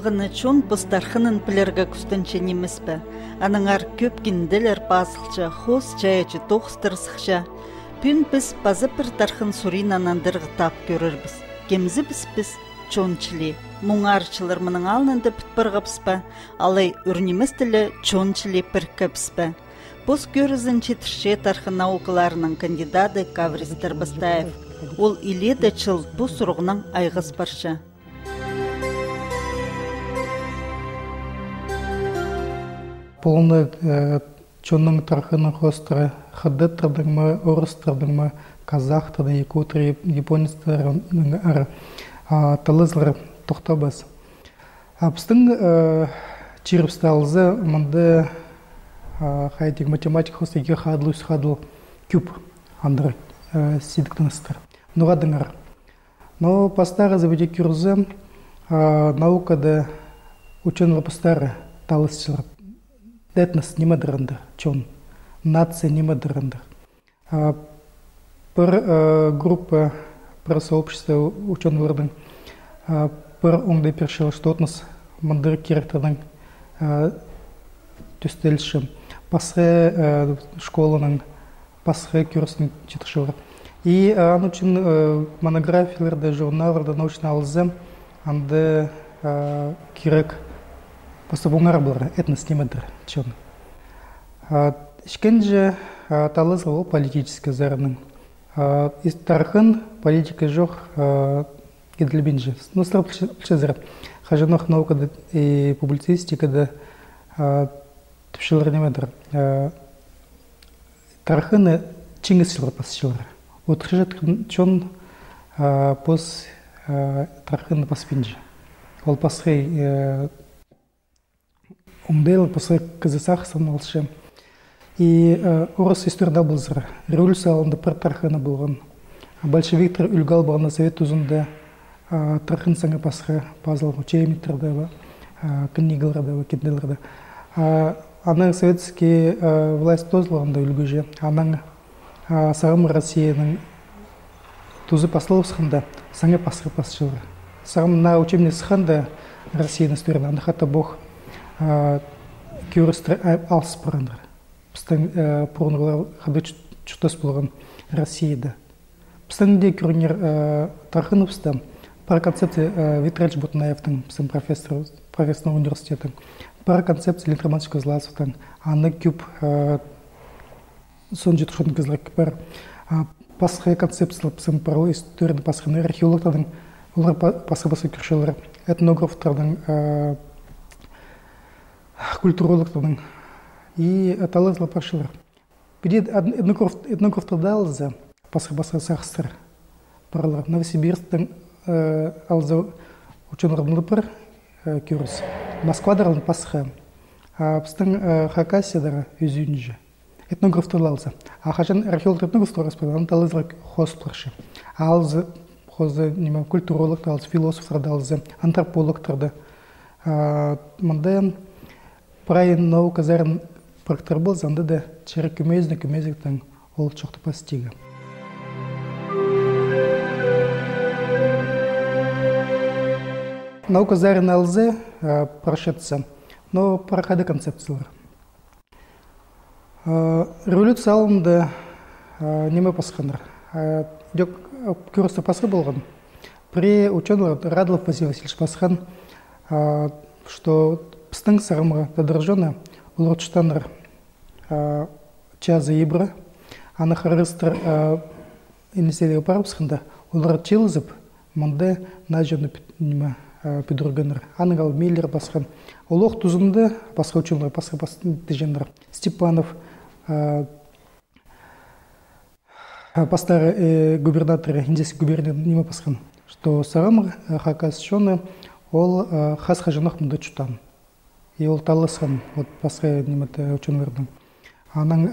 Булгыны чон быстархынын пілерге күстінче немеспі. Аныңар көп кинделер басылча, хос чаячы тоқстырсықша. Пүн біз базы бір тархын суринанан дырғытап көрірбіз. Кемзі біз біз чончили. Муңарчылар мұның алнынды пітпірғіпспі, алай үрнеміз тілі чончили піркіпспі. Бұс көрізін четірше тархы наукаларының кандидаты Каврис Тарбастаев. Ол иледі чыл бұс ұрғының айғыз баршы. Полны чонның тархының хостыры хаддеттырдың мы орыстырдың мы казахтырдың якутыр японецтардың ар талызлар тоқтабыз абстың чирпсталзы мынды хайтик математик хостыге хадлу хадл кюб андыр сидіктіңістір нуғадыңар но постары забеде кюрзы наукада ученого постары талысчылар этнос немадырынды чон нация немадырынды бір группа бір сообщество ученыйлардың бір оңдай першил что этнос мындыр керектердің төстеліші басқа школаның басқа курсының жетекшілері и ан үчүн монографияларда журналдарда научный алзы анды керек Поступуңар бұлар этнос немедір чон. Ишкенже талыз ол политический зарының. Из тархын политика жоқ кедлебинже. Ну, сразу плечезер. Хажанох наукада и публицистикада тіпшілер немедір. Тархыны чингісілер пасшылар. Отыржат чон пос тархыны паспинже. Ол пасхай умдел после казасах саналшы. И орыс историяда болзыр. Революция алында пір тарханы болған. Большевиктер үлгал бағына совет үзінде тархын саңа пасха пазыл учебниктарда ба, книгаларда ба, кенделерде. Аны советский власть тозлығында үлгіже. Аның сағым Россияның тузы пословсында саңа пасха пасшылар. Сағым на учебник сханда Россияның историяда. Анда хата бог кюрістер алыс барандар біздің бұрынғылар хабар чутас болған россияда біздің де көрінер тархыновста бар концепция витрач бутнаевтың біздің профессор профессор университеті бар концепция электроматика зласовтың аны көп сон жетушін кызлар бар басқа концепциялар біздің параллель историяны басқа археологтардың олар басқа басқа күршелер этнографтардың культурологтардың и талазлы пашылар. Биде этнографтарда алза басқа басқа сақсыр барлар. Новосибирсктің алза ученлардың бір көріс. Москвадарың пасха. Біздің Хакасиядағы үзүйінжі. Этнографтар алза. А хашан археолог этнографтар распределен талазлар хоспларшы. Алза хозы неме культурологтар алза, философтар алза, антропологтарды. Мында Прайын наука зарын практар бол занда да чары күмезні күмезіктің ол чоқты пастига. Наука зарын алзы прошетса, но проходы концепциялар. Революция алынды неме пасхандар. Дек көрісі пасхы болған. При ученый Радылов Василий Васильевич пасхан, что пстың сарымға тадыржона улурчтаныр чазы ибра аны харыстыр инеселеге парыпсхында улар чилзып мынды нажаны нима пидурганыр аныгал миллер басқан улох тузунды басқа ученый басқа тежендер степанов постары губернаторы индийский губернатор нима басқан что сарым хакас ол хас хажанах мында чутан и ол таласқан вот басқа немете ученыйлардың аның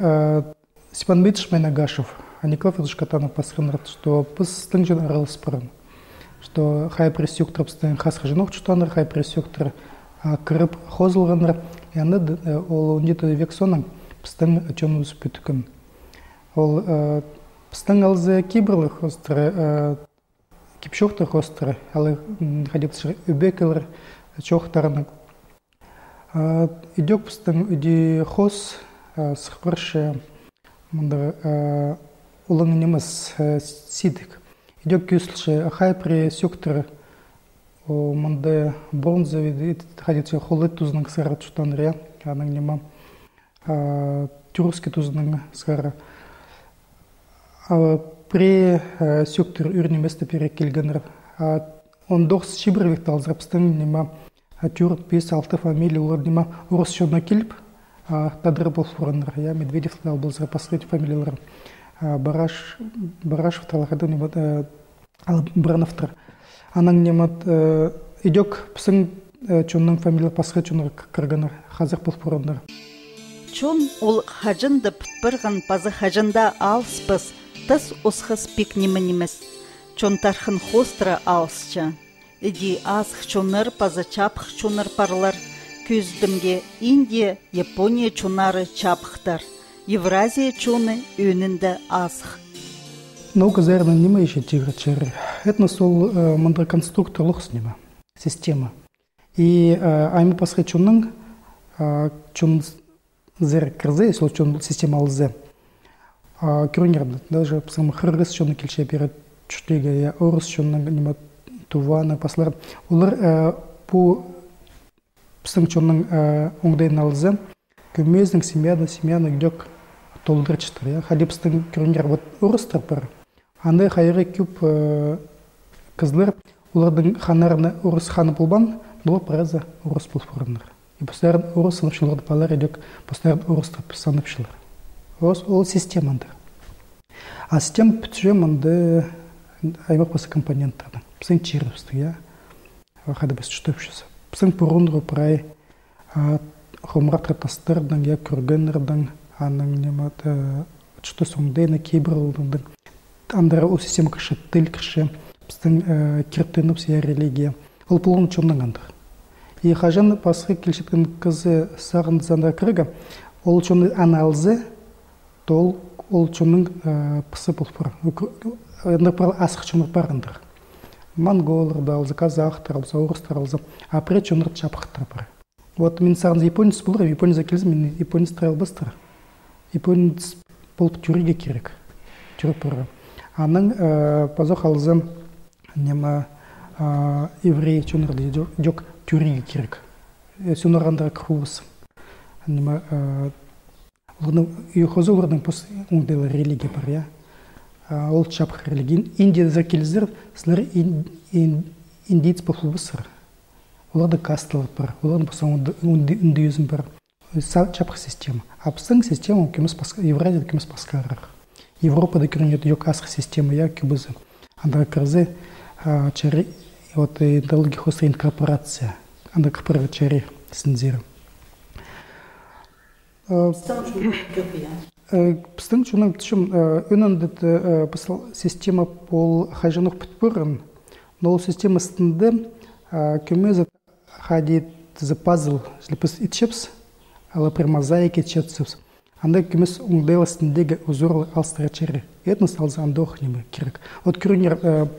степан битыш мен агашев аниклов катанов басқандар что біздің жөн аралас баран что хай пресектор біздің хас хажанов чутаныр хай пресектор кіріп хозылғандар яны ол он жеті век соның біздің ученыбыз бүтікін ол біздің алзы кибрлы хостры кипшоқты хостры алы хадипсыр үбекелер чохтарны идек пустың иди хос сықпыршы мында улың немес сидик идек күслші ахай при сектор мында бронзовый ходит холы тузның сыра чутан ря аның нема. Тюркский тузның сыра. При сектор үрнеместі перек келгенер он дос шибір алзырапстың нема. Тюрк бес алты фамилия олар нема орыс шона келіп тадыр бол фурандар я медведев был запасрыть фамилиялар бараш барашев талахады нема брановтар анаң немат идек псың чонның фамилия пасха чоныр кырганар хазыр бол фурандар чон ол хажында пытпырған пазы хажында алспыз тыс осхыз пик немес чонтархын хостра алсча Иди чоныр паза чапх чоныр парлар көздімге Индия, Япония чонары чапхтар. Евразия чоны өнінді асх. Наука зәрні неме еще тигр чер. Это сол э, мандра конструктор лохснема, система. И э, аймы пасха чонның э, чон зер кірзе, сол чон система алзе. Крюнерді, даже сам хыргыз чоны келше берет я орыс чонның немат туваны паслар олар по псыңчонның оңдайын алзы көмездің семьяны семьяны я. Вот орыстар бар андай хайры көп кызлар ханарны орыс ханы болбан бұл праза орыс и постоянно орыс постоянно орыс ол системандыр. А система бітіже аймақ біздің черновсты иә біз чутупшысы біздің бұрынғы прай хомрат тастырдың я көргенердің аның немат чуты соңдайны кейбір олдың андары ол система кіші тіл кіші біздің киртеніп я религия. Ол полон чонның андыр. И хажан пасхы келшеткен кызы сағын занда кіргі ол чоны анализы тол ол чонның пысы болпыр например, асықчыныр барындыр. Монголар балзы, казахтар алзы, орыстар алзы, а при чоныр чапықтар бар. Вот мен сағын японец болыр, японец келзім, мен японец трайл бастыр. Японец болып тюриге керек. Пазох алзы нема еврей жоқ тюриге керек. Нема религия бар, я ол чапх религин индияда келіздер сілер индиец болбысыр оларда касталар бар олардың болса индуизм бар. Чапх система. А біздің система евразияда кемес басқарар европада көрінеді yok асқы система я кюбызы анда кірзе чари вот идеология хоста инкорпорация. Анда кырпырга чари синдзир біздің чунам тишим өнөндет пысыл система пол хажанух питпырын но система стынды көмезет хадит за пазл слепыс итчепс ала при мозаике четсепс анда көмес уңдайла стындеге узорлы алстырачери этнос алза андохниме керек вот крюнер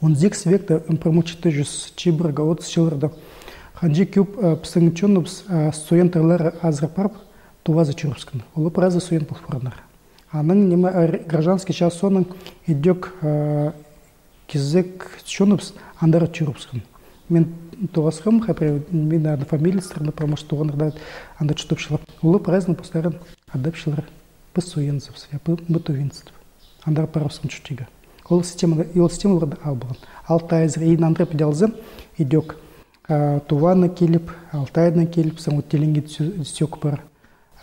он зекс векта промучите жүз чибырга от силырда ханжи күп пысың чонупс студенттерлер азрапарп туваза чурскан. Олы праза суен пулфуранар. Аның неме гражданский час соның идек кизек чунупс андара чурупскан. Мен туғасқым, хапре мен ады фамилия страны промош туғанырда анда чутупшылар. Олы празны постаран адапшылар біз суенцев, я бытувинств. Андара паровскан чутига. Ол система, ол системаларда албаған. Алтайзыр, ейін андра педелзы идек туваны келіп, алтайдан келіп, саңу теленге сök бар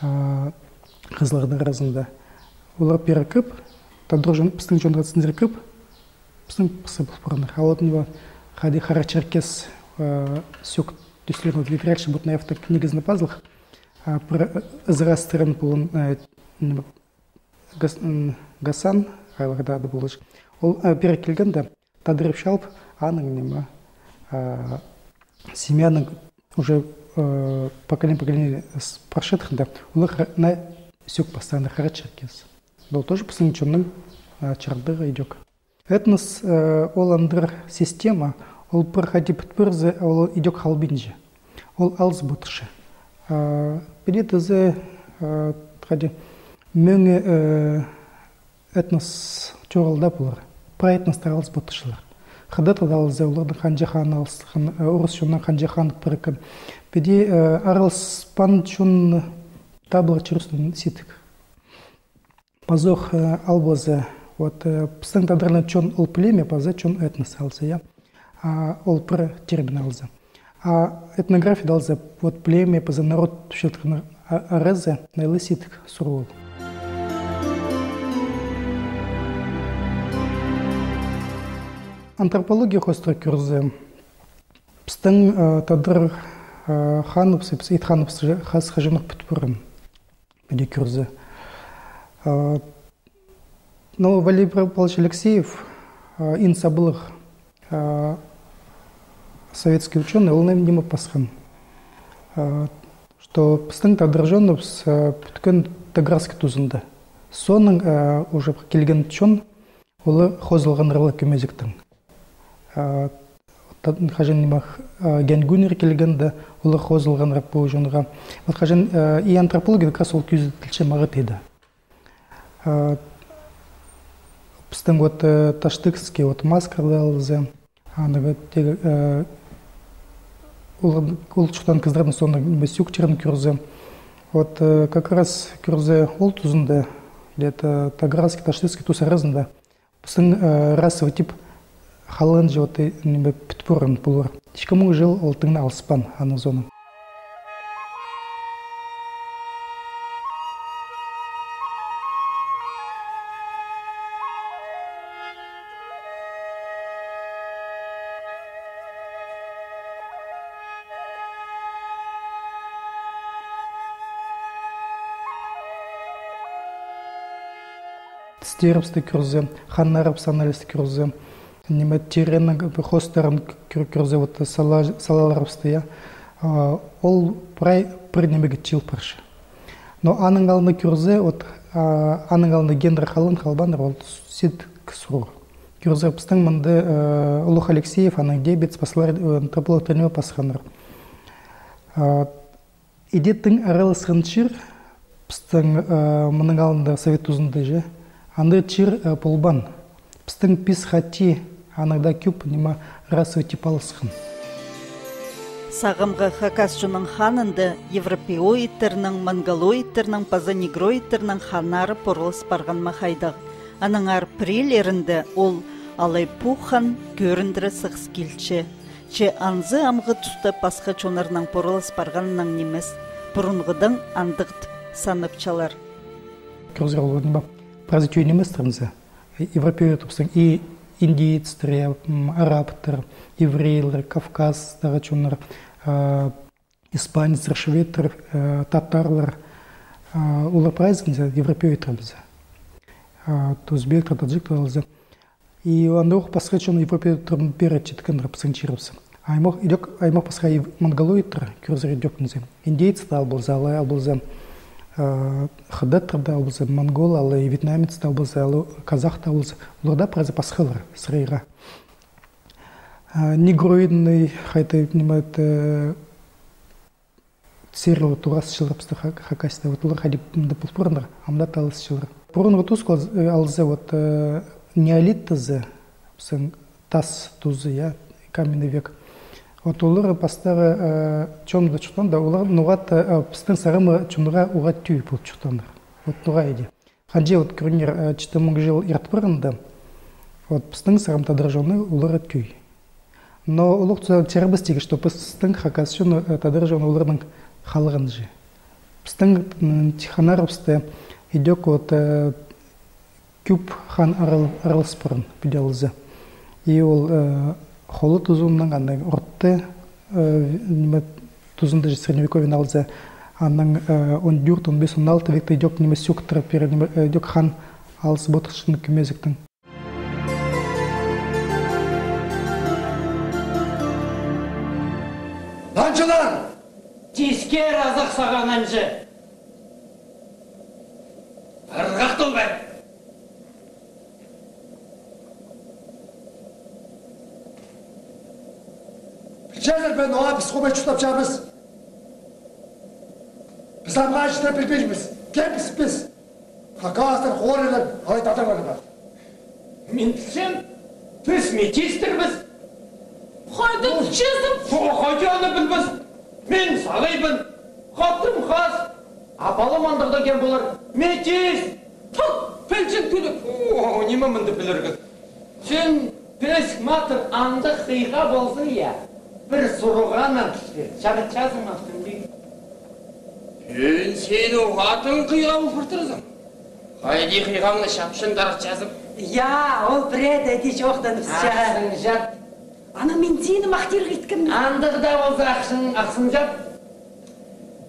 қызылардың арасында. Олар перекіп тадрожен пістің жонға сіндіркіп пістің пысы бұл бұрыныр а вот него хади хара черкес сök түслерін ветрякші бұт наевта негізінде пазлық ызырастырын бұлын гасан айларда бұлыш ол перек келгенде тадырып шалып аның неме семьяның уже поколение поколение прошедших да улар на сёк постоянно харачеркес бұл тоже посынчонның чардыга идек этнос ол андыр система ол пыр хади пытпырзы ол идек халбинже ол алз бутышы пиди тызе хади мөңе этнос чоғалда булар. Про этностар алз бутышылар хыдат алзе улардың ханжахан алс урус шуннан ханжахан пыркын пиди аралспан чун таблар чурстун ситик пазох албозе. Вот пыстың тадырна чон ол племя паза чон этнос алзе я. Ол пыр термин алзе а этнография далзе вот племя паза народ шилтрын арезе найлы ситик сурул антропология хостра кюрзе пстың тадыр ханупсы ит ханупсы хас хажынық пүтпүрін беде кюрзе. Но Валерий Павлович Алексеев ин сабылых советский ученый ол неме пасхан. Что пстың тадыржонов с пүткөн таграскі тузында соның уже келген чон олы хозылған рылы көмезіктің хажен нимах генгунер келгенде улы хозылган рап бу жонга. Вот хажен и антропология как раз ол күз тилче магыт еді. Біздің вот таштыкский вот маскарды алды. Аны теге ул чуктан кыздырдын сонда сюкчерин күрзе вот как раз күрзе ол тузында где то таградский таштыкский туз арасында біздің расовый тип халын жоты неме питпурын булар. Ишкому жыл олтыңны алспан аны зону. Стербсты күрзе, ханнарып саналисты күрзе, хостарын күрзе вот салаларыбызды я ол прай пір немеге чил пыршы но аның алдында күрзе вот аның алдында гендер халын халбандар ол сид ксур пыстың мынды улух алексеев аның дебет спаслар антрополог тереме пасханыр. Идеттің аралысқан чир пыстың мының алдында совет узында же андай чир полбан пыстың пис хати анагда күп нима расовый типалысхын Сағымға Хакасшының ханынды европеоидтерінің, монголоидтерінің, пазанегроидтерінің ханары порылыс барған махайдық. Аның ар прилерінде ол алай пухан көріндірі сықс келчі. Че анзы амғы тұсты пасқа чонарының порылыс барғанының немес, бұрынғыдың андығыт санып чалар. Көрзір олғын ба, немес тұрмызы. Европеоид и индиецтер э, араптер еврейлер кавказдар жонор э, испанецтер шведтер э, татарлар улар прайзгинзе европеойттербиз өзбектер таджиктер и анда ук пасха чон европеойтер берет жеткендер псынчирбиз аймак идек аймак пасха монголоидтер кюрзер идек индейцтер албылза алай албылза хадаттарда болса монгол алы вьетнамецтер болса алы казахтар болса оларда празы пасхалар сырыйга негроидный хайта немет серил турас чылрапсты хакасты вот олар хайди да пулпурнар амда талыс чылр пурнга тускал алзе вот неолит тазы тас тузы я каменный век. Вот олар пастары чомда чутан да олар нугат пыстын сарымы чумга уга түй бул чутандар вот нуга иди. Ханже вот крунер читамың жыл иртпырында вот пыстын сарым тадржоны олар түй но улук тербыстиги что пыстын хакасшын тадржоны олардың халыгын же пыстын тиханарыбсты идек вот күп хан аралспырын пиделзе и ол холы тузуннан андай уртты ниме тузунда же средневековье алзе анан он дюрт он бес он алты векте идек неме сюктыр перед идек хан алыс ботышын күмезиктин Данчылар! Тиске разық саған анжы. Ырғақтыл бәр! Чезер бен оа біз қомай чутап жабыз. Біз амға ішіне білбейміз. Кеміз біз. Хакастыр, хорелер, ай татарлар бар. Мен түсем, біз метистербіз. Қайда түсесің? Қойжаны білбіз. Мен сағайбын. Қаттым қас. Апалы мандығда кен болар. Метис. Тұл, пәлчен күдік. О, неме мінді біліргіз. Сен пес матыр анды қиға болсын я. Бір сұрғаннан түсті. Шағытшасың ақтың дейін. Өн сені атын қиға ұлпыртырсың. Қайди қиғамны шапшын дарық жазып. Я, ол біред әді жоқтанып Ақсың жат. Ана мен сені мақтер қиткім. Андығда болса ақшың ақсын жат.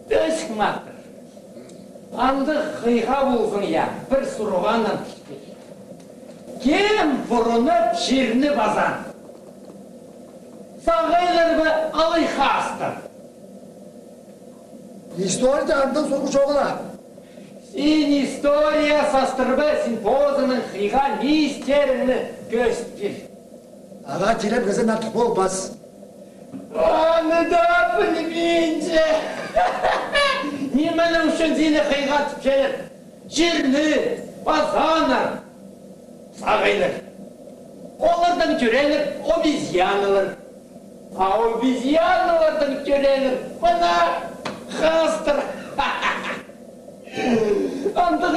Пес матыр. Анды қиға болсын я. Бір сұрғаннан түсті. Кем бұрынып жеріні базан. Сағайлар ба алай қастыр. Историяда андың соңғы жоғыла. Сен история састырба симпозының қиға не істеріңі көстер. Аға телеп кезен артық болмас. Оны да білмейінше. Немені үшін сені қиға түпшелер. Жерні, базаныр, сағайлар. Олардан көрелер обезьяналар. А обезьяналардан көрелер мына қастыр. Андық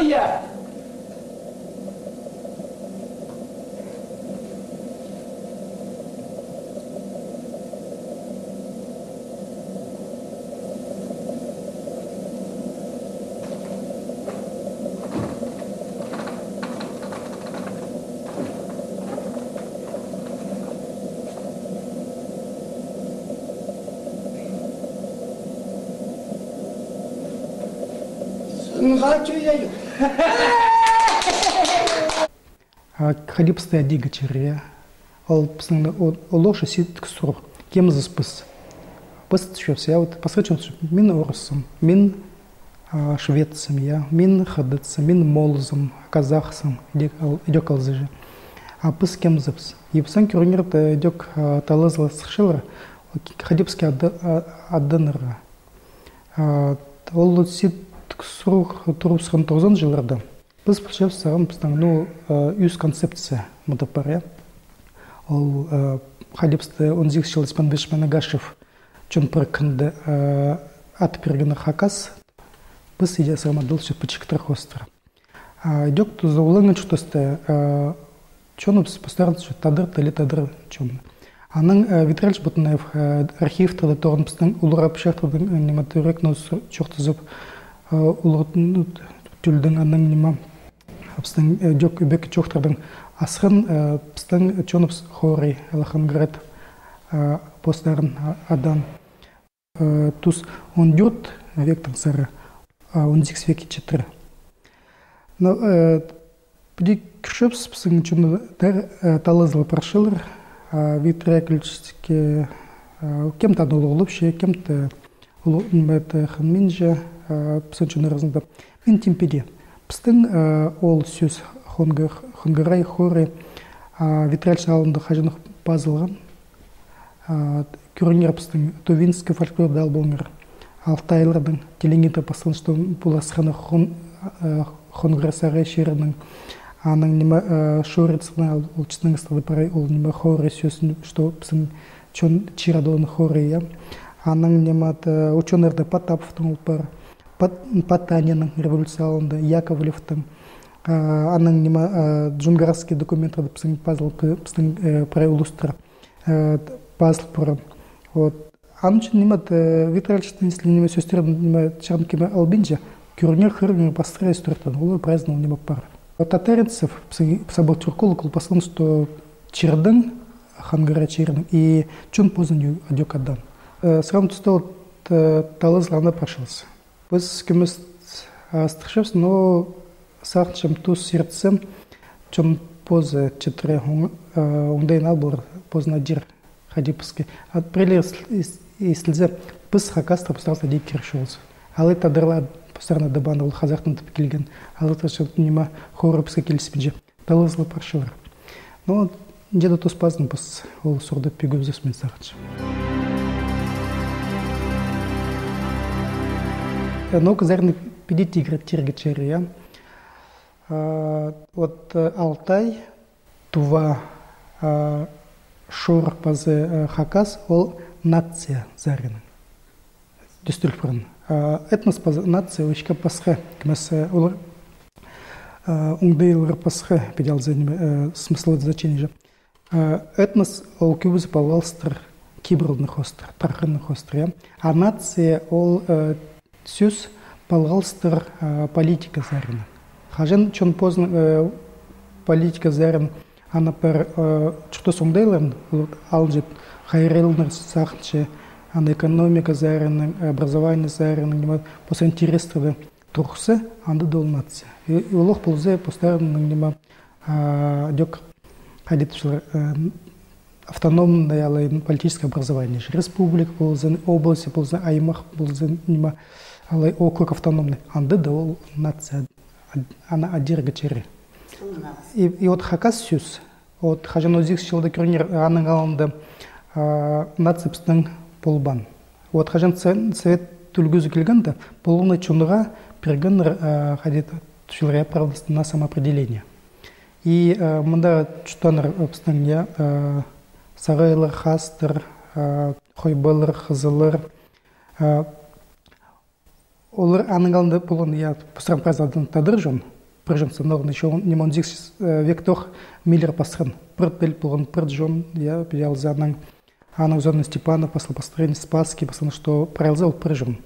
түйейін. Хадипсты адига чере. Ол псын олоша сит ксур. Кем заспыс. Пыс тшевс я вот посречен мин орысым, мин шведцам я, мин хадыцам, мин молзам, казахсам, идек алзыжы. А пыс кем запс. Епсан кюрнер идек талазла сшилра. Хадипский аддынырга. Ол сит ксур турупсхан тозан жыларда. Біз пішеп сағым біздің ну үз концепция мұдапар, Ол Халипсты 18 жыл Испан Бешмен Агашев чон прыкынды ат пергені хакас біз иде сағамадыл що пычықтыр хостыр. Идек туза улыңы чутосты чон біз постаран тадыр тали тадыр чон. Аның витральш бұтынаев архив тоғын біздің нос улытын түлдің аның нема Абстан жок бек чохтардың асхын пстан чонопс хори алаханград постарын адан тус он дюрт вектор сара он дикс веки четыр. Пди кшепс псын чон тар талазыл паршылыр витреклически кем-то дололып ше кем-то улубет ханминже псын чон разында мен темпеде Пстың ол сөз хонгырай хоры витраль шалынды хажынық базылған. Көрінер пстың тувинский фольклор дал болмыр. Алтайлардың теленгеті пастын, что бұл асқаны хонгырай сарай шерінің аның неме шорицына ол чысның стады парай ол неме хоры сөзін, что пстың чон чирадолын хоры я. Аның неме ученерді Потаповтың ол бар. потанинің революциялында яковлевтің анын неме а, джунгарский документ біздің пазлк біздің проилустр пазлпыр вот анчы неме витральчтын если неме сөздерін неме чармкеме албинже кюрне хырне построить стуртын ол праздновал неме пар. Татаринцев сабыл тюрколог колпасын что чердың хангара чердың и чун позан адюкадан. Э, Срам тұстал э, талыз лана пашылсы Біз кіміз астықшымыз, но сақчым ту сердцем, чем поза четыре оңдайын ал бұл позна дир хадипский. От прилер и слезе біз хакаста постарался дей киршулыз. Ал это дырла постарана дабаны ол қазақтың тіп келген. Ал это нема хорыпска келіспенже. Талызлы паршылар. Но где-то тус паздың біз ол сұрды пегізіс мен сақчым. Наука зарны пиди тигр тиргечери, я. Вот э, Алтай, Тува, э, Шур пазы Хакас, ол нация зарины. Дүстүлпүрүн. Этнос пазы нация ушка пасха, кмес улар уңдайлар пасха педал за смысл значение же. Этнос ол күбіз палалстыр кибрылдных остр, тархынных остр, я. А нация ол сүз палалстыр политика зарины. Хажен чон поздно политика зарин ана пер чуто соңдайларын алжет хайрелнер сахче ана экономика зарин образование нима после интересного турсы анда долнация и улох ползе постоянно нима дёк ходитшлар автономное политическое образование республика ползен область ползен аймақ алай округ автономный анда да ол нация ана адирга чери и, и вот хакас сүз вот хажан өзик жылда көрнер аның алынды наципстың полбан вот хажан совет түлгүзү келгенде полный чуныга перген хадит тушилря правности на самоопределение. И мында чутаныр обстың я сарайлар хастыр хойбалар хызылар олар аның алында болон я посрам празадан тадыржон прыжымсы норны еще не монзикс вектор миллер пасрын прыт бел болон прыт жон я пиял за аның зоны степанов посла построение спаски посла что прайлзал прыжым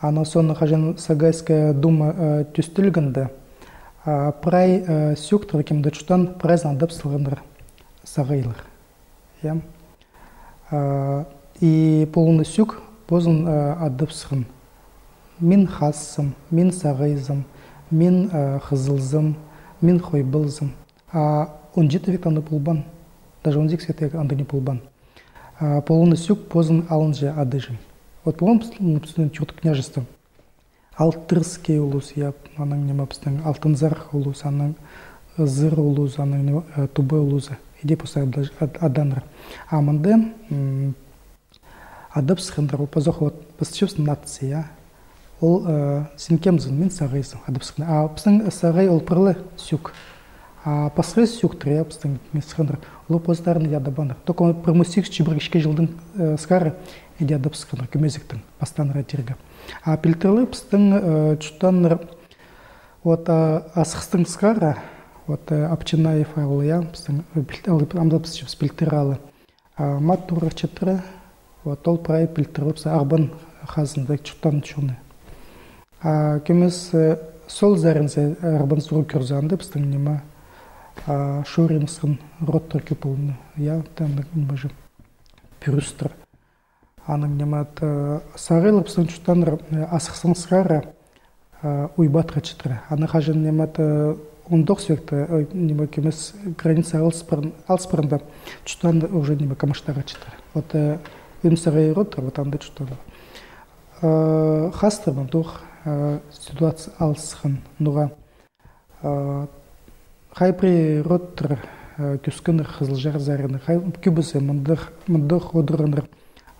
ана сонна хажан сагайская дума түстүлгенде прай сюктор кем дочтан прайзан дапсылгандыр сагайлар я. И полный сюк позын адыпсырын Мин хассым, мин сағайзым, мин хызылзым, мин хойбылзым. А он жеті век анда пулбан. Даже он зик сетек анда не пулбан. Полуны сюк позын алынжы адыжым. Вот полон чурт княжество. Алтырский улус я аның нема пстын алтынзарх улус аның зыр улус аның тубы улузы. Иде просто аданыр. А мында адып схындар позох вот посчувств нация ол сен кемсің мен сағайсың адыпсың а біздің сағай ол пырлы сюк. А пасры сюк тря біздің месхандыр ол поздарын яда бандар только он промусик чибір ішке жылдың скары иди адыпсыңдыр көмезіктің бастан терге а пилтерлы біздің чутанныр вот асықстың скара вот апчинаев айлы я біздің амдапсычып пилтералы матур чытры вот ол прай пилтерлы арбан хазында чутан чуны кемес сол зарынсы арбансуру кюрзанды бістің нема шуринсын роттыр кюпулны я там бажы. Пюрстр аның нема сарылып бістің чутаныр асықсын сырара уйбатра чытра аны хажын нема ондох свекта нема кемес граница алспырында чутан уже нема камаштара чытра вот үнсарай роттыр вот анда чутан хастырмын тух ситуация алысхан нуга хай при роттер күскенер кызылжар зарыныр хай күбісе мындық мындық одырыныр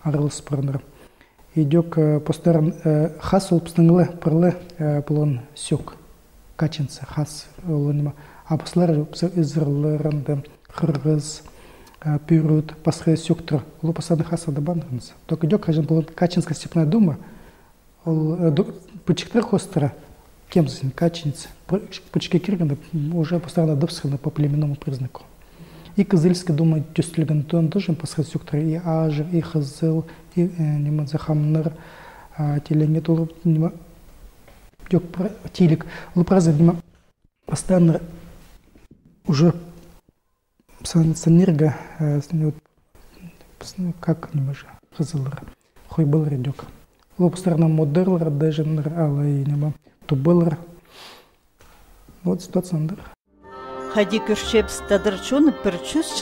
арылыспырыныр идек постаран хас ол пстыңлы пырлы плон сюк качинцы хас ол нима. Апыслар изырлырынды кыргыз пюрут пасхе сюктыр ол посады хаса да банырыныз только идек кажен плон качинская степная дума ол пучектер хостера кемзин качница пучке кирганда уже постоянно дыбсхана по племенному признаку. И кызыльский думаю тюстілген тон тоже пасхат сюктер и ажыр и хызыл и неме захамныр теленге толы неме жоқ тилик ол праза неме постоянно уже санерга как неме же хызылыр хойбылыр идек лобстарна модерлар деженер алай нема тубылар вот ситуацияндар Хади күршепс тадырчун пірчүс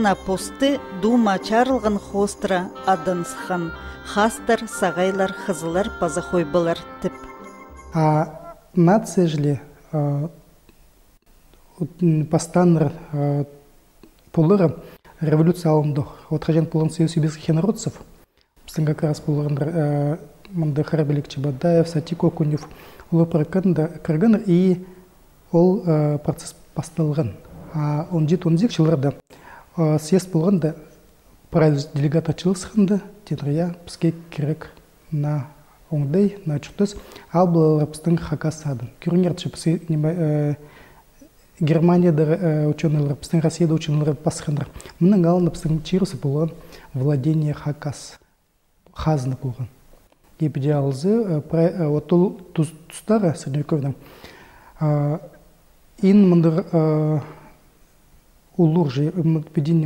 на посты дума чарлығын хостра адынсхан, хастар сағайлар хызылар пазахой былар тип. А нация жли постанр пулыры революция алындық. Вот хажен пулын сибирских народцев, как раз пулырындар мында харабелик чебадаев сатик окунев улар кірген и ол процесс басталған. Он жеті он сегіз жылдарда съезд болғанда прайыз делегат ачылысқанда тенрия бізге керек на оңдай на чутыс ал бұл біздің хакас садын күріңерчі біз германияда ученыйлар біздің россияда ученыйлар басқандар мұның алдында біздің чирусы болған владение хакас хазны болған. Епиде алзы вот ол тұстары средневековьдің ин мындыр улур же педин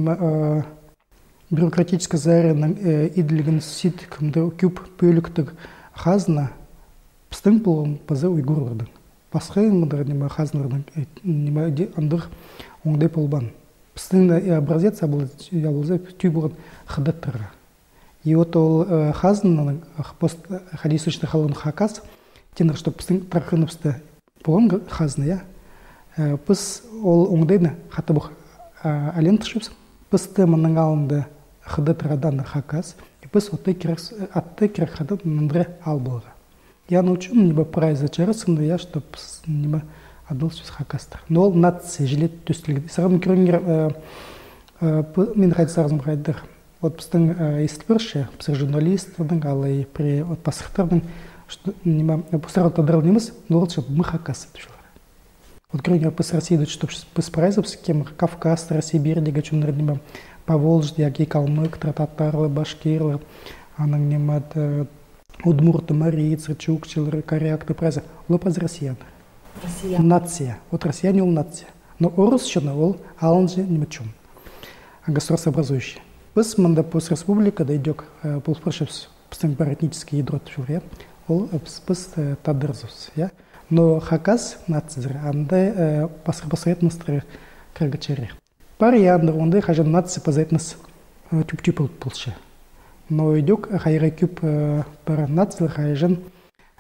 бюрократический заряның идлігін сит кімді күп бөліктік хазна біздің болған база уйгурлардың басқа мындыр неме хазнардың неме андыр оңдай болбан біздің образец абылза түй болған хадаттарға и вот ол хазнаның пост хадисучный халон хакас тенір что біздің трахыновсты болған хазна я біз ол оңдайны хаты бұл әлем тышып біз теманың алынды хыды традан хакас біз отты керек атты керек хады мындре ал болға я научу небе прайза чарысында я чтоб небе адыл сөз хакастар. Но ол нация жилет төстілгі саған көрінгер мен қайтсағызым қайдыр вот біздің естілбірші біздің журналистердің ал и при вот пасықтардың что неме пустарот адрал немес но вот чтобы мы хакасы вот көрінгер біз россияда чтоб біз прайзапсы кем кавказ сибирь деген чундар неме поволжье яки калмык татарлар башкирлар аның неме удмурты марийцы чукчилар корякты прайза ол паз россиян. Нация вот россияне ол нация но орыс чуна ол алын же неме чум государствообразующий біз мында постреспубликада идек бұл спрашивается біздің бар этнический ядро я. Ол біз тадырзус я. Но хакас нация андай басқа этностар кыргычары бар яндар ондай хажан нация позаетныс тюп тюп болчу но идек хайра күп бар нация хайжан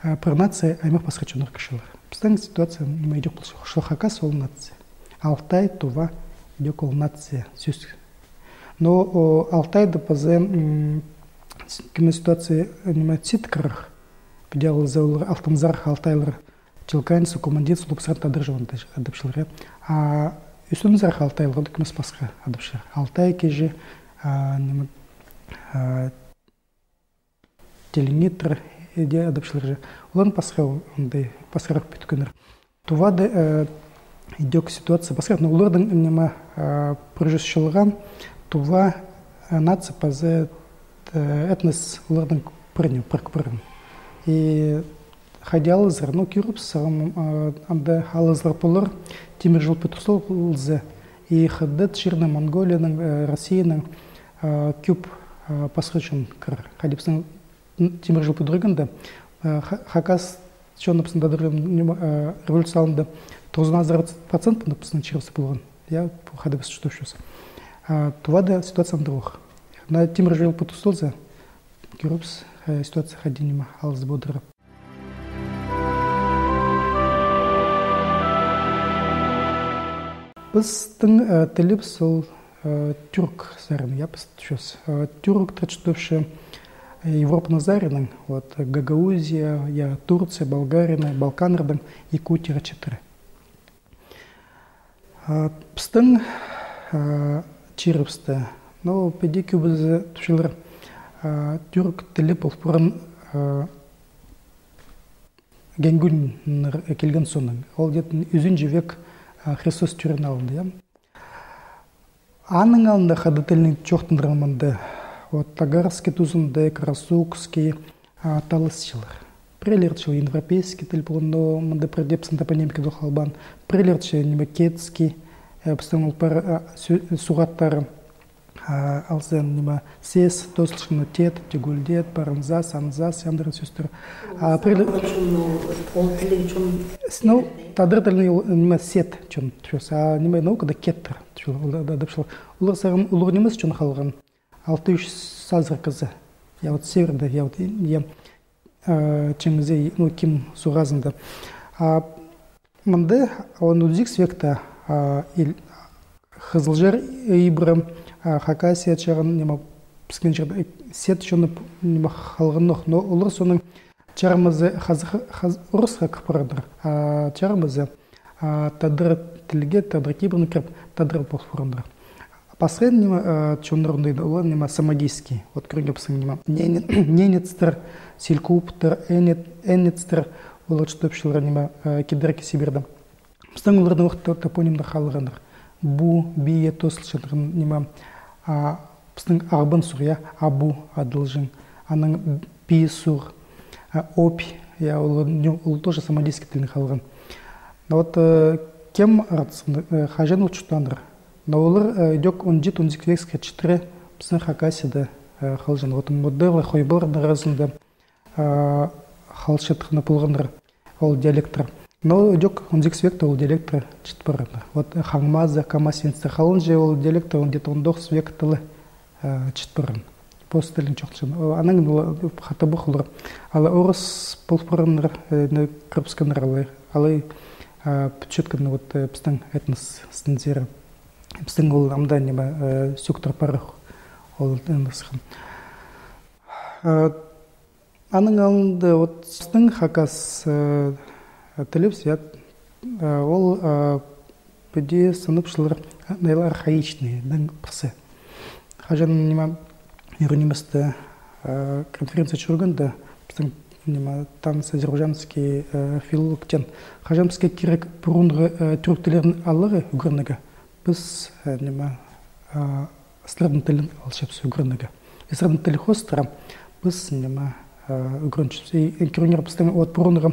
бір нация аймақ басқа чонор кишилар біздің ситуация неме идек болчу шо хакас ол нация алтай тува идек ол нация сөз но алтайда пазе кеме ситуация неме циткарах пидял заулар алтымзар алтайлар чилканцы командир лупсар тадыржыван адапшылар а үстүнзар алтайлар кеме басқа адапшылар алтай неме телеметр де адапшылар же улан басқа ондай басқарақ бүткөнөр тувады идек ситуация басқа но улардын неме прожусчылыган това нация пазе этнос улардын пырню пырк пырын и хадялызыр ну кюрп сагам анда алызлар полар темир жол петусол лзе. И хаддет ширна монголияның россияның күп пасхычын кыр хадипсын темир жол пудырганда хакас чонапсын дадырым революциялында тоғыз процент написано чирсы болған я хадипс что щось това да ситуация друг. На тим режил потустолза, кюрупс ситуация ходинима алыз бодырып. Біздің тіліп сол тюрк зарин, я постучусь. Тюрк трачтувши Европа заринын, вот Гагаузия, я Турция, Болгария, Балканырдың, Якутия четыре. Біздің чирипсты. Но педики біз тушилар түрк тілі бұл бұрын генгун келген соның. Ол детін үзін век Христос түрін алынды. Аның алында хады тілінің чоқтындырылманды. Вот тагарский тузынды, красукский талысчылар. Прилерчил европейский тіл бұл, но мында предепсін топонимики дұқалбан. Прилерчил немекетский, біздің ұлпар суғаттары алсен неме сес тослышны тет тегулдет паранза санза сяндыр сөстер ну тадыр тіліне неме сет чон түшөс а неме наукада кеттір дапшыл улар сагым улур немес чон халган? Алты үш сазыр кызы. Я вот северда я вот я чеңізе ну ким суғазында мынды он удзикс векта Хызылжар ибрам хакасия чагын нема піскен жерде сет шоны неме халғынық но олар соның чармызы орысқа кыпырдыр чармызы тадыр тілге тадыр кибрны кіріп тадыр болфурындыр Последний неме чонрунды олар неме самодийский вот көрінге пісің неме ненецтер селькуптер энецтер олар чтопшылар неме кедерки сибирді біздің олардың уақытта топонимді халығандыр бу бие тосылшындырын неме біздің арбын сур я абу адылжың. Аның би сур опь я ол тоже самодийский тілін қалған вот кем хажен учтандыр но олар идек он жет он зиквекске четыре біздің хакасида халжан вот модерлы хойбор наразында халшытхны пулгандыр ол диалекттер но идек он зиквекта ол диалектор четпарында вот хангмаза камасинстер халын же ол диалектор он где то он дохс век тылы четпырын постелин чоқчын анаң хата бухлар ала орыс полпорыннар крыпсканар алай алай четканы вот біздің этнос стендері біздің ол амда неме сюктар парах ол эносхан аның алынды вот біздің хакас тілеп сият ол бүде сыныпшылар архаичный дің пысы хажан неме юрнимасты конференция жүргенде біздің неме таныс азербайжанский филологтен. Хажан бізге керек бұрынғы түрік тілерін алығы үгірнігі. Біз неме сырдың тілін алшапсы үгірнігі. Сырдың тілі хостыра. Біз үгірінчіпс көрінер біздің от бұрынғы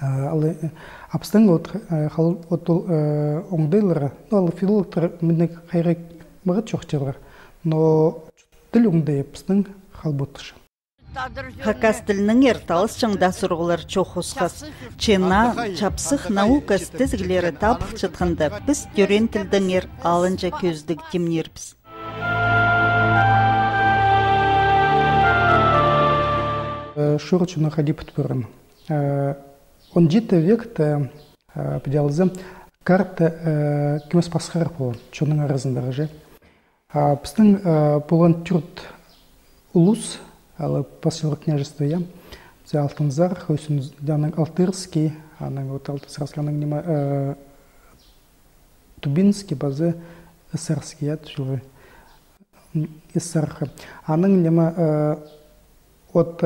ал апстың от хал от оңдайлар ал филологтар менде хайрак мыгыт чок чыгар но тил оңдай апстың хал ботышы Хакас тілінің ерталыс чыңда сұрғылар чоқусқас. Чена, чапсық наука стезгілері тапық чытқында біз түрен тілдің ер алынжа көздік темнербіз. Шурчуна хади подпорын. Он джита векта педиалзы карта кемес пасхар болон, чоның арасындағы же. Біздің болған түрт улус, ал поселок княжества я за алтынзар хойсун даның алтырский аның вот алтысарсканың неме тубинский базы эсарский я жылы эсарха аның неме от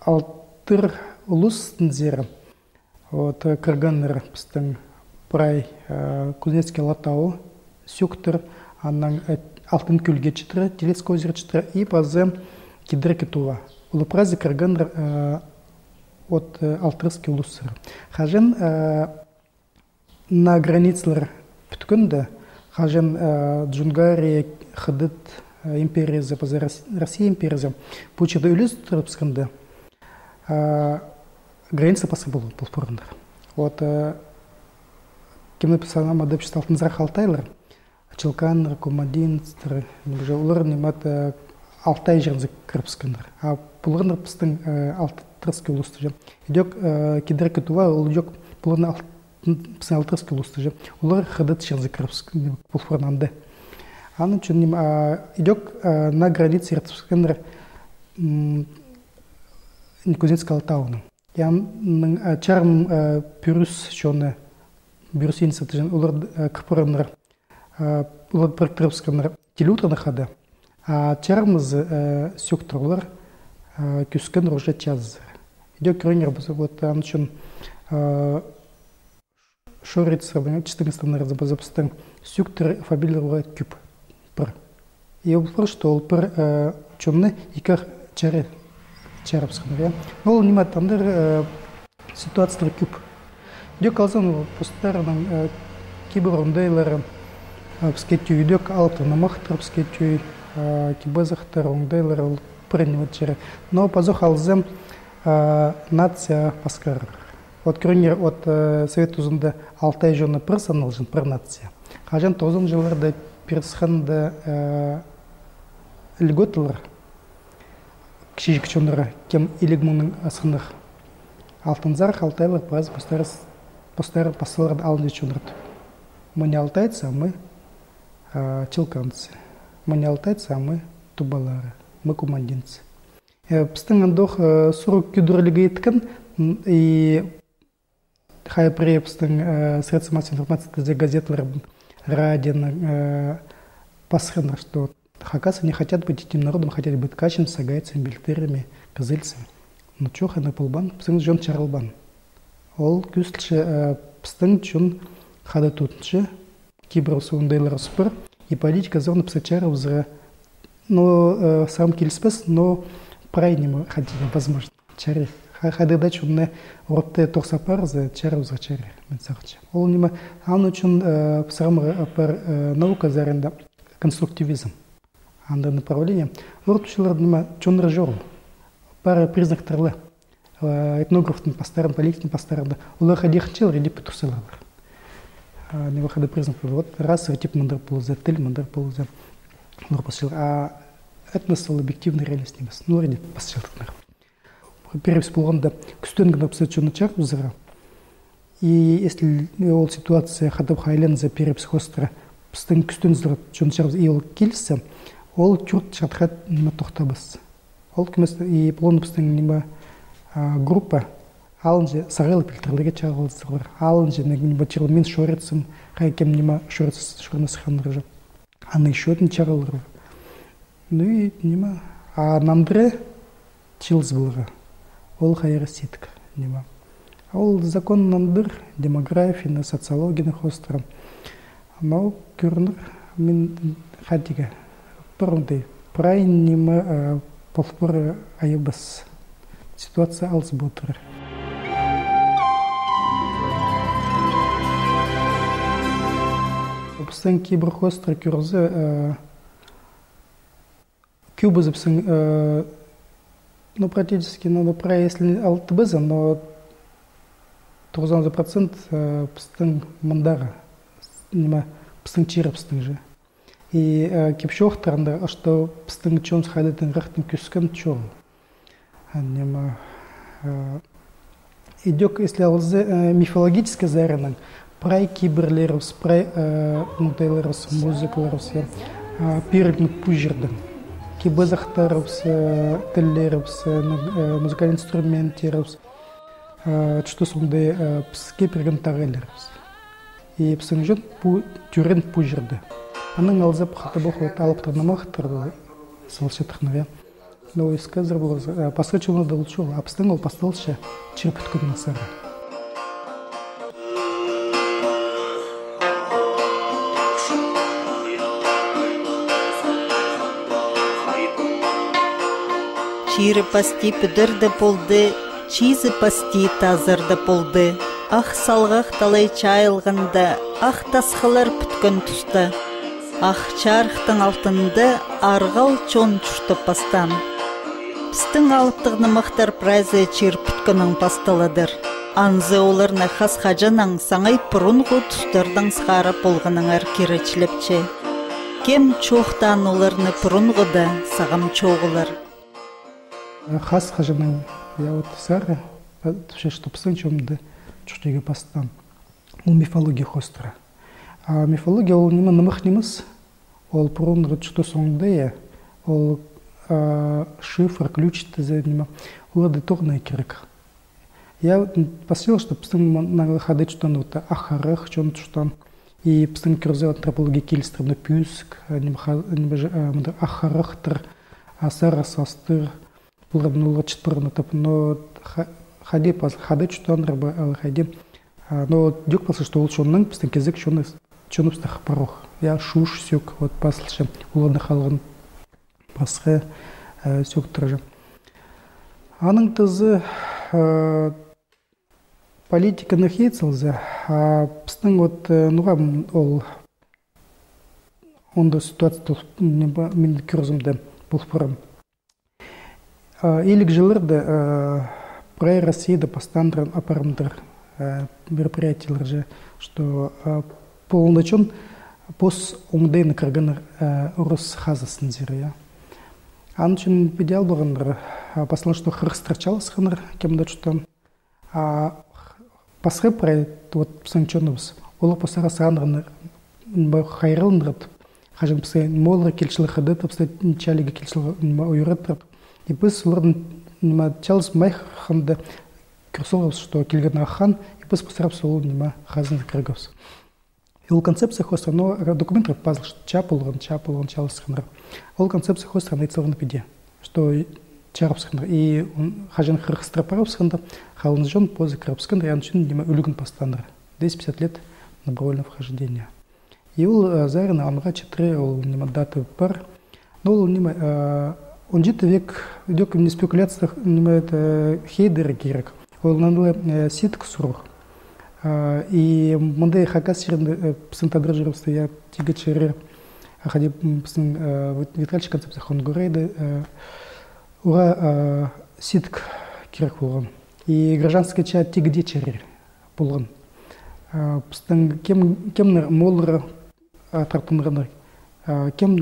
алтыр улус нзері вот кырганнер біздің прай кузнецкий латау сюктер аның алтын күлге чытыры телецкий озеро чытыры и базы кидреки тула. Улупрази карган от алтырский улуссыр. Хажен на границлар пүткінді, хажен Джунгария хыдыт империя за Россия империя за получила үлес Граница пасы был полпорындар. Вот кемді писана мадып шесталтын зар халтайлар, Чылканлар, Кумадинстер, олар немат алтай жерінзі кіріпскендір. А бұлғыныр біздің алтырский улусты же. Идек кедерки туа, ол идек бұлғын біздің алтырский улусты же. Олар хыдыт жерінзі кіріпскендір бұлфырнанды. Аны үшін идек на границе кіріпскендір Кузнецкий алтауының. Яның чарым пюрюс шоны бюрюс институтын олар кірпырыныр олар бір кіріпскендір телеутраны хады. А чармыз сюктурлар күскен уже час. Идё крынер вот там чын шорица, страны разобазапстан сюктер фабилировала күп пыр. И ол что ол пыр чонны икар чарапсқан, я. Ол нима тандыр ситуациялар күп. Идё қалзан постарынан кибер ондайлары бізге үйдек алтыны мақтыр бізге түй кибызықтыр оңдайлар ол принят жері но позох алзым нация паскар от көріңер от э, совет узунда алтай жона пыр саналжын пыр нация кажан тозун жылларда пирсханда э, льготалар кишижик чонора кем илиг мыңның асынық алтынзар алтайлар баз постарыс постары посылар алынды чонрат мы не алтайцы а мы э, чилканцы мы не алтайцы а мы тубалары мы кумандинцы біздің андох сурук күдүрлүгү еткін и хай препстың средства массовой информации газетлар радио пасхандар что хакасы не хотят быть этим народом хотят быть качем сагайцами бельтерами кызыльцами ну чё хана полбан біздің жон чарылбан ол күстілші біздің чун хада тутыншы кейбір сондайлар спыр и политика зорны псачаровзға но сам келіспес но прайнема хотели возможно. Чари хадыда чунне ротте токсапарзы чаруза чари мен сакчы ол неме ан үчүн псамга пар наука зарында конструктивизм. Анда направление. Ортучулар неме чунра жору пара признактарлы этнографтың пастарын политиктің пастарында олар хадихчыл реди петурсалар не выхода признак. Вот расовый тип мындай болузе тил мындай болузе олар а этносол объективный реалист емес ну реди басчылдыктар перепись болгондо күстөн гана и если ол ситуация хадап хайлензе перепись хостра күстөн ол келсе ол чурт чатхат неме токтобуз ол кимес и плон биздин неме группа. Алынже сагыл фильтрлерге чагылсырлар алынже неме чырыл мен шорецим кайкем неме шорец шорнасханрыжы аны еще один чагылыр ну и неме а намдре чилз булга ол хайыр ситк неме ол законнандыр демографияны социологияны хостырым но көрінір мен хатиге бұрындай прай неме полпор айыбыз ситуация алыс бұтыр біздің кейбір хостыр көрзі кюбы записың ну, практически, ну, про если алтыбызы, но тоғызан за процент пыстың мандары, неме, пыстың чиры пыстың же. И кепшоқтарында, что пыстың чон схайлытын рахтын күскен чон. Неме, идек, если алзы мифологический зарының, прай киберлерус, прай мутайлерус, музыкалерус, пирдің пужердің кибызахтарыбыз тиллерибиз музыкалдык инструменттерибиз что бизге берген тагылерибиз и жөн бу түрен бу анын алзап хаты бохот алып танамахтыр салшытыкныя но исказыр булгыз пасқа чулда лучу а бизин ол пасталша чирпыткын насары Чиры пасти пүдірді полды, чизы пасти тазырды полды. Ах салғақ талай чайылғанды, ах тасқылар пүткін тұсты. Ах чарықтың алтынды, арғал чон чүшті пастан. Пістің алыптығыны мақтар прайзы чир пүткінің пастылыдыр. Анзы оларны хас хажаның саңай пұрынғы тұстырдың сқары болғының әркеречіліпче. Кем чоқтан оларны пұрынғыды сағам чоғылыр хас хажының я вот сары чомды пастан ол мифология хостра а мифология ол неме нымых немыс ол что соңда я ол шифр ключ тезе неме улады тогна керек. Я посел что псын на хады чтан вот ахарах чон чтан и псын кирзе антропология килстрна пюск неме ахарахтыр асар асастыр булган чытпырны тап но хади пас хады чутан рыба хади но дюк пасы что лучше он пистен кезек чоны чоны пстах парох я шуш сюк вот паслшы уланы халгын пасхы сюк тража. Аның тызы политиканы хейцелзе а пстың вот нуга ол онда ситуация мен күрзімді бұл форум илик жылырды прай Россияда пастандран апарымдыр мероприятиялар же что полночон пос оңдайны кыргын урус хазасын зире ан үчүн идеал болгондор басылан что хырыстырчалыс кемде что пасхы проект вот санчонубыз ол посара саанрын хайрылындырып хажын псы молра келчилы хады тапсы чалига келчилы уйраттырып и біз олардың нима чалыс май ханды кірсолғыз что келген ахан и біз постарап сол нима хазын кіргіз ол концепция хоста но документ пазл чап болған чап болған чалыс хандар ол концепция хоста айтылған пиде что чарапсхандар и хажын хырхстрапаровсхандар халын жон позы крапскандар ян чин нима үлгін пастандар 250 лет добровольного вхождения. И ол зарин амға четыре ол нима даты бар но ол нима он жеті век идет не спекуляция нима это хейдер керек ол нанды ситк сурух и мындай хакас жеринде псынтадыр жүрүпсү я тиге чере хади псын витральчы концепция хонгурейды ура ситк керек болгон и гражданский чат тигде чере болгон пыстың кем кемнер моллар тартынгандар кем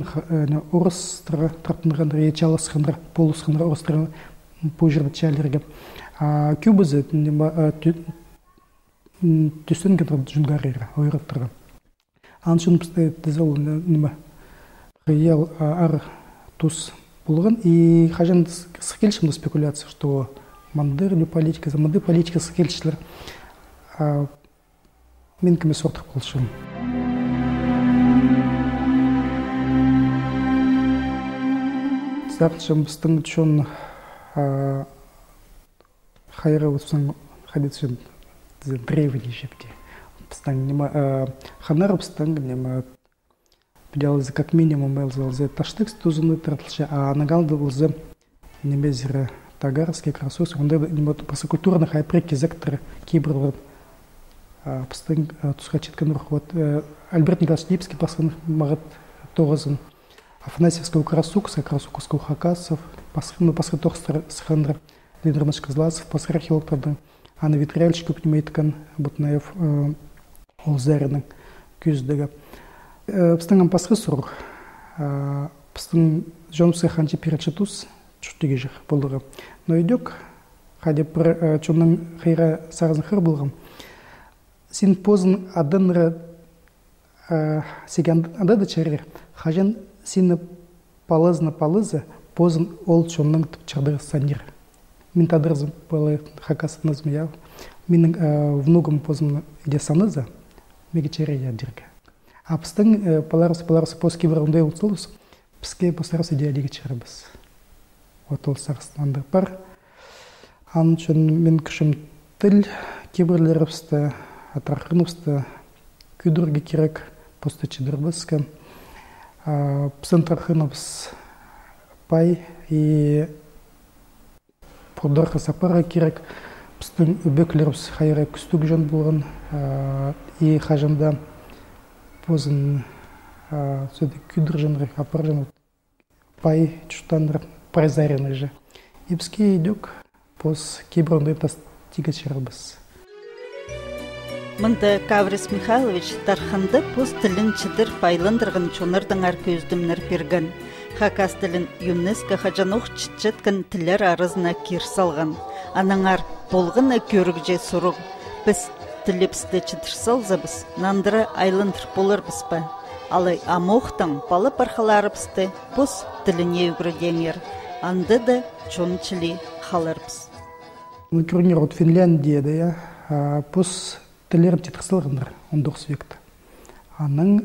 орыстарға тартынгандар е чалысхандар полусхандар орыстарға бул жерде чалерге. Күбүзү түстөнгендер жунгарыра ойраттырган анын үчүн бизде дизел неме реал ар туз болгон и хажан скелчим спекуляция что мандыр политика мындай политика скелчилер мен кеме сортуп калышым Завтра быстың чон хайра утсан хадитшин древний жепте. Пстангнема э, ханарып пстангнема пиделзе как минимум элзелзе таштык тузуны тратылча, а анагалдылзе немезере тагарский красус, онда немот пасакультурных хайпреки зектор кибрлы пстанг тускачетка вот а э, э, Альберт Николаевич Липский пасынных магат тогызын. Афанасьевского красукса, красукского хакасов, пасынны ну, пасынтох схандр, Лидер Машказласов, пасырахилоктарды. Пасырахилоктарды. Козласов, Пасхар Хилоктарды, Анна Витряльчик Пнемейткан, Бутнаев, Олзарының күздігі. Пыстыңан Пасхы сұруқ, пыстың жонысы ханчы перечетус, чүттіге жық болдығы. Но идек, хаде бір чонның хайра сағызын хыр болған. Син позын адынры сеген адады чәрер, хажан сине полезна полеза позн ол чонның чадыр санир. Мин тадырзым было хакас назмияв. Мин внугам позм иде саныза, меге чере я дирка. А пстың паларыс паларыс поски варундай улцулус, пске постарас иде алиге черебес. Вот ол сарстанды бар. Ан чон мен кышым тил киберлеревсті, атрахыновсті, күдірге керек посты чедірбеске. Псентрахыновс пай и Пурдарха сапара керек. Пстың үбеклервс хайра күстүк жон болған и хажында позын сөді күдір жонры апар жон пай чуштандыр прайзарины же. И бізге идек поз кибронды тас тигачарбыз. Мында Каврис Михайлович тарханды поз тілін чыдыр пайлындырғын чонырдың ар көздімнір берген. Хакас тілін ЮНЕСКО хажанух чытчыткын тілер арызына кир салған. Анаңар болғын көрігже сұруг. Біз тілепсті чытырсалзабыз, нандыры айлындыр болыр ба. Алай балы пархаларыбысты поз тіліне үгірдемер. Анды да чончыли халарбыз. Например, вот Финляндия, да, телерін тетқысылғындар 19 векті. Аның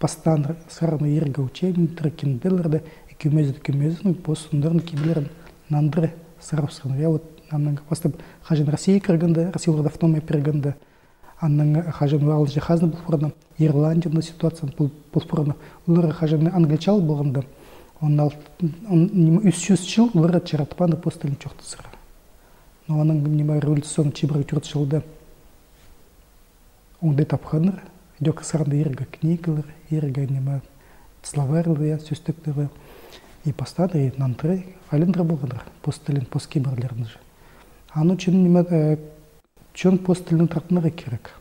пастан сарны ерге учебін трекинделерді екемезді кемездің посындарын кибілерін нандыры сарапсырын. Я вот аның бастап хажын Россия кіргенді, Россия оларда автономия пергенді. Аның хажын вал жихазны бұлфұрны, Ирландияны ситуацияны бұлфұрны. Олар хажын англичал болғанды. Он үс жүз жыл олар чаратпаны постелін чоқты сыры но аның неме революцион чибры түртшылды ондай тапханыр идек сарында ерге книгалар ерге неме словарлар я сөстектер и постады и нантры алендра болғандар постелин посткибрлерін же аны үчүн неме учон пост тилин тартыныгы керек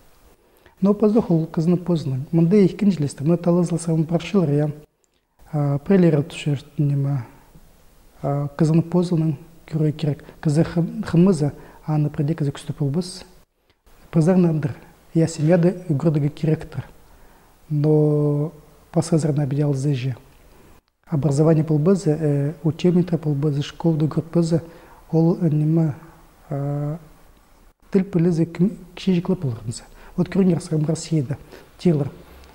но позох ол кызны поздно. Мындай икинчилесте мына талазласам баршылар я прелера тушер нема. Кызны поздның көрө керек кызы хымыза аны преде кызы күстөпүлбүз пазарнадыр я семьяда города керектір но пасазарна бедял зэжи образование полбызы учебница полбызы школ да группызы ол неме тіл пілізі кіші болырмыз вот көріңдер сырым россияда тилер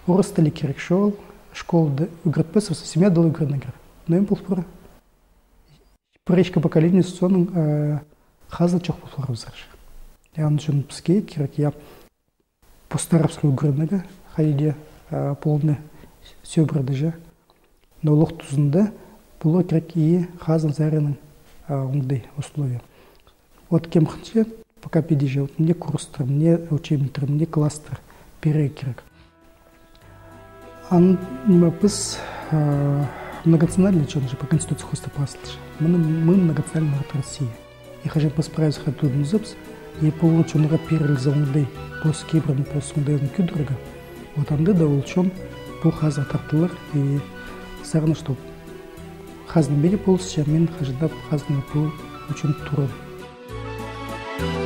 орыс тілі керек шол школды үгіртпіз семья дол үгіріне керек но им пулпура пыречка поколение соның хазы чок пулпурабыздар яғни үшін бізге керек я постарапсыру үгірінеге хайде полны сөбірді же но лох тузында было керек и хазын зарының ондай условия. Вот кем хынче пока педиже вот мне курстар мне учебниктер мне класстар бере керек ан біз многонациональный чем же по конституции хоста паслыш. Мы мы многонациональный народ России. И хажа по справиться хату нузапс и полно чонга перел осы кейбір осындайдың Вот анды да олчом бұл хаз атақтылар и сағыныш топ. Хаздың бері болсы мен хажыдап хаздың бұл үшін тұрым